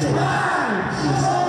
Vai!